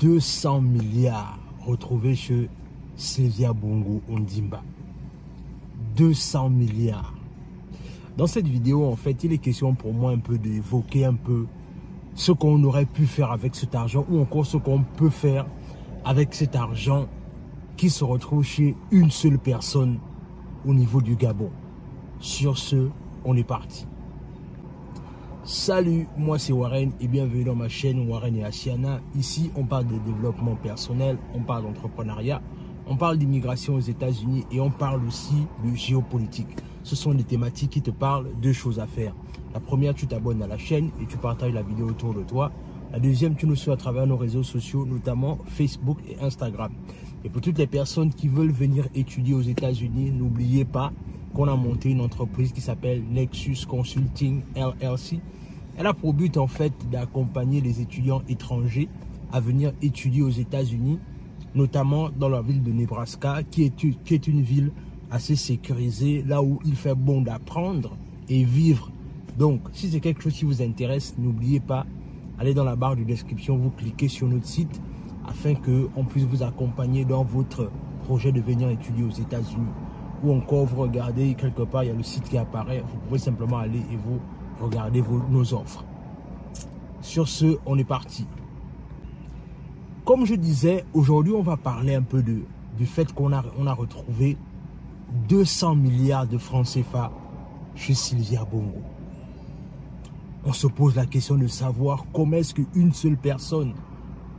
200 milliards retrouvés chez Sylvia Bongo Ondimba. 200 milliards. Dans cette vidéo, en fait, il est question pour moi un peu d'évoquer un peu ce qu'on aurait pu faire avec cet argent ou encore ce qu'on peut faire avec cet argent qui se retrouve chez une seule personne au niveau du Gabon. Sur ce, on est parti. Salut, moi c'est Warren et bienvenue dans ma chaîne Warren et Asiana. Ici, on parle de développement personnel, on parle d'entrepreneuriat, on parle d'immigration aux États-Unis et on parle aussi de géopolitique. Ce sont des thématiques qui te parlent de choses à faire. La première, tu t'abonnes à la chaîne et tu partages la vidéo autour de toi. La deuxième, tu nous suis à travers nos réseaux sociaux, notamment Facebook et Instagram. Et pour toutes les personnes qui veulent venir étudier aux États-Unis, n'oubliez pas qu'on a monté une entreprise qui s'appelle Nexus Consulting LLC. Elle a pour but en fait d'accompagner les étudiants étrangers à venir étudier aux États-Unis, notamment dans la ville de Nebraska, qui est, une ville assez sécurisée, là où il fait bon d'apprendre et vivre. Donc, si c'est quelque chose qui vous intéresse, n'oubliez pas, allez dans la barre de description, vous cliquez sur notre site afin qu'on puisse vous accompagner dans votre projet de venir étudier aux États-Unis. Ou encore, vous regardez quelque part, il y a le site qui apparaît, vous pouvez simplement aller et vous regardez vos, nos offres. Sur ce, on est parti. Comme je disais, aujourd'hui, on va parler un peu de, du fait qu'on a, on a retrouvé 200 milliards de francs CFA chez Sylvia Bongo. On se pose la question de savoir comment est-ce qu'une seule personne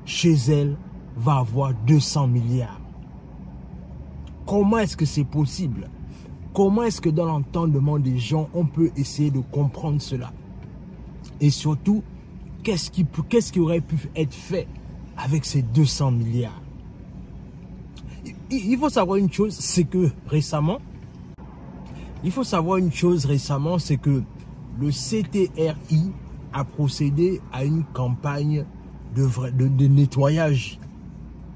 chez elle va avoir 200 milliards. Comment est-ce que c'est possible Comment est-ce que dans l'entendement des gens, on peut essayer de comprendre cela? Et surtout, qu'est-ce qui, aurait pu être fait avec ces 200 milliards? Il faut savoir une chose, c'est que récemment, il faut savoir une chose récemment, c'est que le CTRI a procédé à une campagne de, nettoyage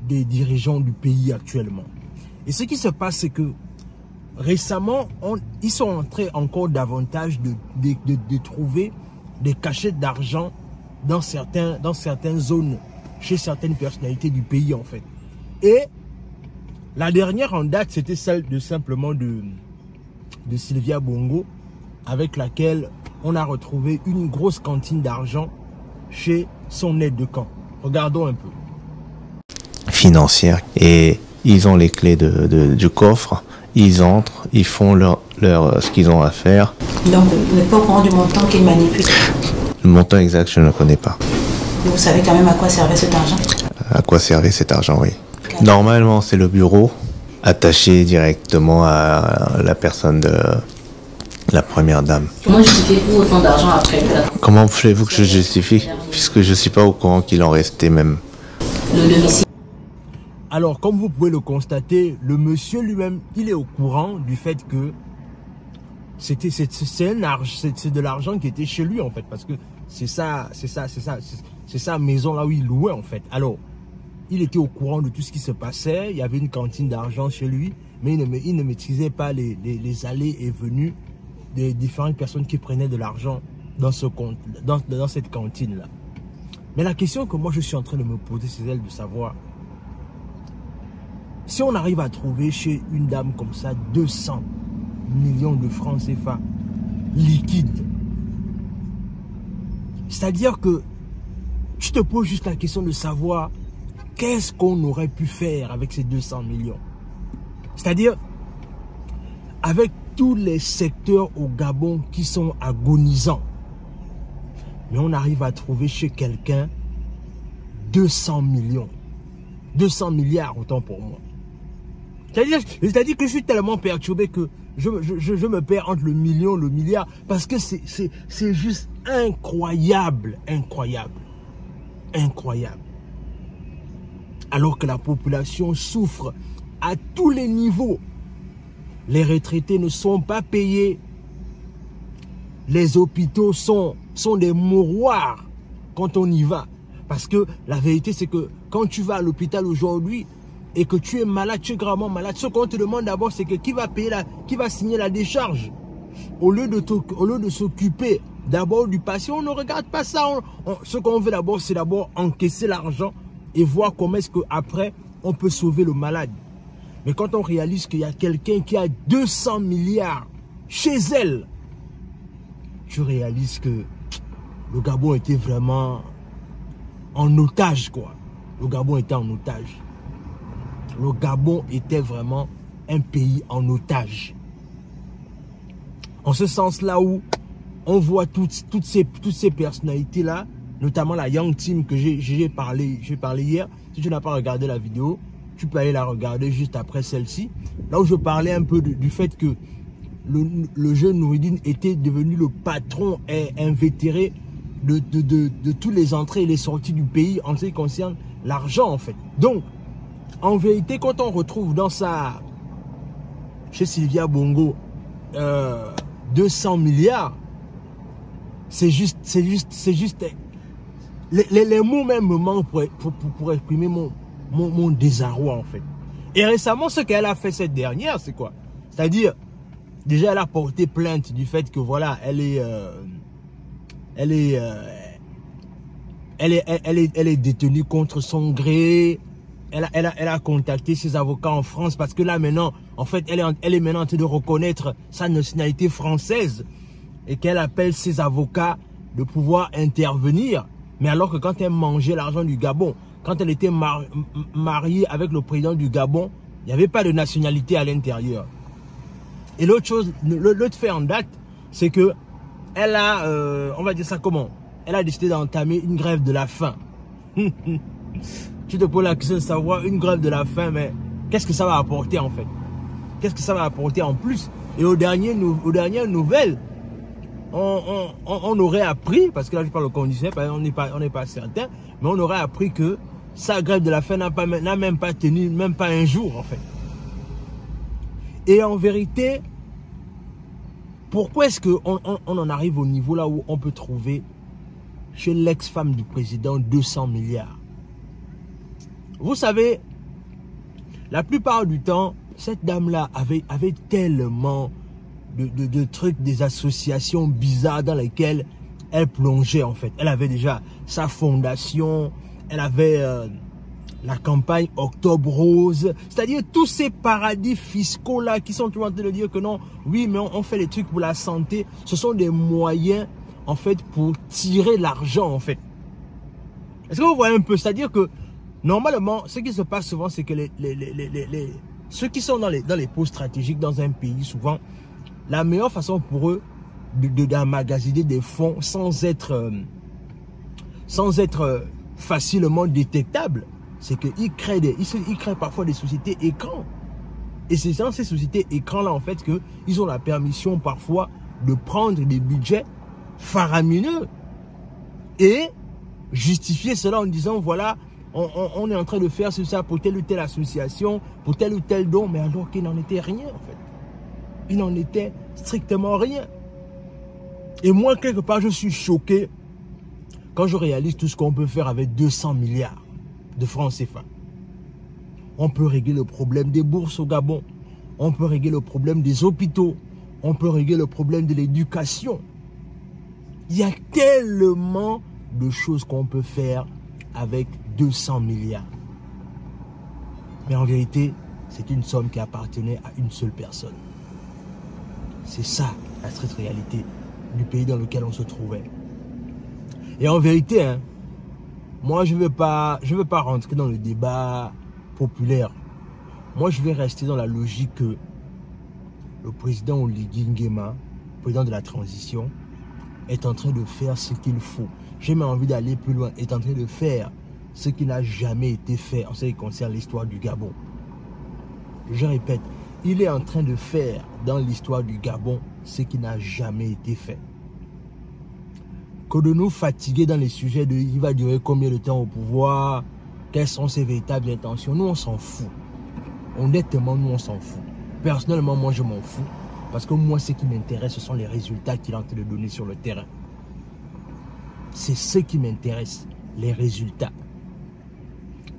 des dirigeants du pays actuellement. Et ce qui se passe, c'est que récemment, ils sont entrés encore davantage de, trouver des cachettes d'argent dans, certains, dans certaines zones, chez certaines personnalités du pays en fait. Et la dernière en date, c'était celle de simplement de, de Sylvia Bongo, avec laquelle on a retrouvé une grosse cantine d'argent chez son aide de camp. Regardons un peu. Financière. Et ils ont les clés de, du coffre. Ils entrent, ils font leur, leur, ce qu'ils ont à faire. Donc, vous n'êtes pas au courant du montant qu'ils manipulent Le montant exact, je ne le connais pas. Mais vous savez quand même à quoi servait cet argent? À quoi servait cet argent, oui. Normalement, c'est le bureau attaché directement à la personne de la première dame. Comment justifiez-vous autant d'argent après que la... Comment voulez-vous que je justifie Puisque je ne suis pas au courant qu'il en restait même? Le domicile Alors, comme vous pouvez le constater, le monsieur lui-même, il est au courant du fait que c'était c'est de l'argent qui était chez lui en fait, parce que c'est ça, c'est ça, c'est ça, c'est sa maison là où il louait en fait. Alors, il était au courant de tout ce qui se passait. Il y avait une cantine d'argent chez lui, mais il ne, maîtrisait pas les, allées et venues des différentes personnes qui prenaient de l'argent dans, ce compte, dans, cette cantine-là. Mais la question que moi je suis en train de me poser, c'est celle de savoir si on arrive à trouver chez une dame comme ça 200 millions de francs CFA liquides, c'est-à-dire que je te pose juste la question de savoir qu'est-ce qu'on aurait pu faire avec ces 200 millions. C'est-à-dire, avec tous les secteurs au Gabon qui sont agonisants. Mais on arrive à trouver chez quelqu'un 200 millions. 200 milliards, autant pour moi. C'est-à-dire que je suis tellement perturbé que je, je, je, me perds entre le million le milliard parce que c'est juste incroyable, incroyable, incroyable. Alors que la population souffre à tous les niveaux les retraités ne sont pas payés. Les hôpitaux sont, sont des mouroirs quand on y va. Parce que la vérité, c'est que quand tu vas à l'hôpital aujourd'hui et que tu es malade, tu es gravement malade, ce qu'on te demande d'abord, c'est que qui va payer qui va signer la décharge. Au lieu de, de s'occuper d'abord du patient, on ne regarde pas ça. Ce qu'on veut d'abord, c'est d'abord encaisser l'argent et voir comment est-ce qu'après, on peut sauver le malade. Mais quand on réalise qu'il y a quelqu'un qui a 200 milliards chez elle, tu réalises que le Gabon était vraiment en otage, quoi. Le Gabon était en otage. Le Gabon était vraiment un pays en otage. En ce sens-là où on voit toutes, toutes ces, toutes ces personnalités-là, notamment la Young Team que j'ai parlé, parlé hier. Si tu n'as pas regardé la vidéo, tu peux aller la regarder juste après celle-ci. Là où je parlais un peu du fait que le, jeune Nouridine était devenu le patron et invétéré de, de, de, de toutes les entrées et les sorties du pays en ce qui concerne l'argent en fait. Donc, en vérité, quand on retrouve dans sa, chez Sylvia Bongo, euh, 200 milliards, c'est juste, c'est juste, c'est juste, les, les, mots même me manquent pour, pour, pour exprimer mon, mon, désarroi en fait. Et récemment, ce qu'elle a fait cette dernière, c'est quoi? C'est-à-dire, déjà elle a porté plainte du fait que voilà, elle est, euh, elle est, euh, elle est, elle est, elle est détenue contre son gré. Elle a, contacté ses avocats en France parce que là maintenant, en fait, elle est, elle est maintenant en train de reconnaître sa nationalité française et qu'elle appelle ses avocats de pouvoir intervenir. Mais alors que quand elle mangeait l'argent du Gabon, quand elle était mariée avec le président du Gabon, il n'y avait pas de nationalité à l'intérieur. Et l'autre chose, l'autre fait en date, c'est que elle a, euh, on va dire ça comment? Elle a décidé d'entamer une grève de la faim. tu te poses la question de savoir une grève de la faim, mais qu'est-ce que ça va apporter en fait? Qu'est-ce que ça va apporter en plus? Et aux dernières, aux dernières nouvelles, on, aurait appris, parce que là je parle au conditionnel, on n'est pas, on pas certain, mais on aurait appris que sa grève de la faim n'a même pas tenu, même pas un jour en fait. Et en vérité, pourquoi est-ce qu'on on, en arrive au niveau là où on peut trouver chez l'ex-femme du président 200 milliards? Vous savez, la plupart du temps, cette dame-là avait, avait tellement de, trucs, des associations bizarres dans lesquelles elle plongeait en fait. Elle avait déjà sa fondation, elle avait euh, la campagne Octobre Rose, c'est-à-dire tous ces paradis fiscaux là qui sont toujours en train de dire que non, oui mais on, fait les trucs pour la santé, ce sont des moyens en fait pour tirer l'argent en fait. Est-ce que vous voyez un peu? C'est-à-dire que normalement, ce qui se passe souvent, c'est que les, les, les, les, ceux qui sont dans les, dans les postes stratégiques dans un pays, souvent, la meilleure façon pour eux d'emmagasiner des fonds sans être, euh, sans être euh, facilement détectable, c'est qu'ils créent, des, ils, créent parfois des sociétés écrans. Et c'est dans ces sociétés écrans-là, en fait, qu'ils ont la permission parfois de prendre des budgets faramineux et justifier cela en disant, voilà, on, est en train de faire ça pour telle ou telle association, pour tel ou tel don, mais alors qu'il n'en était rien, en fait il n'en était strictement rien. Et moi, quelque part, je suis choqué quand je réalise tout ce qu'on peut faire avec 200 milliards de francs CFA. On peut régler le problème des bourses au Gabon. On peut régler le problème des hôpitaux. On peut régler le problème de l'éducation. Il y a tellement de choses qu'on peut faire avec 200 milliards. Mais en vérité, c'est une somme qui appartenait à une seule personne. C'est ça, la stricte réalité du pays dans lequel on se trouvait. Et en vérité, hein, moi, je ne veux, pas, rentrer dans le débat populaire. Moi, je vais rester dans la logique que le président Oligui Nguema, président de la transition, est en train de faire ce qu'il faut. J'ai même envie d'aller plus loin, est en train de faire ce qui n'a jamais été fait en ce qui concerne l'histoire du Gabon. Je répète, il est en train de faire dans l'histoire du Gabon ce qui n'a jamais été fait. Que de nous fatiguer dans les sujets de il va durer combien de temps au pouvoir, quelles sont ses véritables intentions, nous on s'en fout. Honnêtement, nous on s'en fout. Personnellement, moi je m'en fous. Parce que moi, ce qui m'intéresse, ce sont les résultats qu'il est en train de donner sur le terrain. C'est ce qui m'intéresse, les résultats.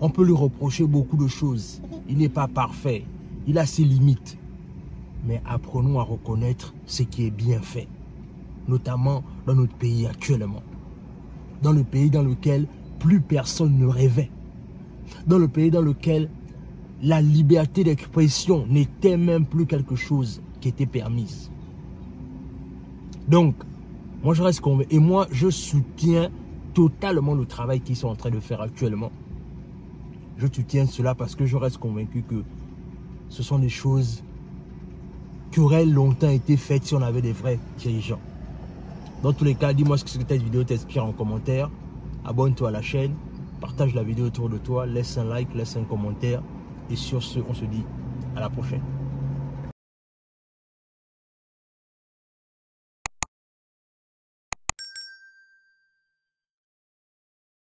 On peut lui reprocher beaucoup de choses. Il n'est pas parfait il a ses limites. Mais apprenons à reconnaître ce qui est bien fait, notamment dans notre pays actuellement. Dans le pays dans lequel plus personne ne rêvait. dans le pays dans lequel la liberté d'expression n'était même plus quelque chose était permise. Donc, moi je reste convaincu. Et moi, je soutiens totalement le travail qu'ils sont en train de faire actuellement. Je soutiens cela parce que je reste convaincu que ce sont des choses qui auraient longtemps été faites si on avait des vrais dirigeants. Dans tous les cas, dis-moi ce que cette vidéo t'inspire en commentaire. Abonne-toi à la chaîne, partage la vidéo autour de toi, laisse un like, laisse un commentaire. Et sur ce, on se dit à la prochaine.